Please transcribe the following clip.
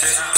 Yeah.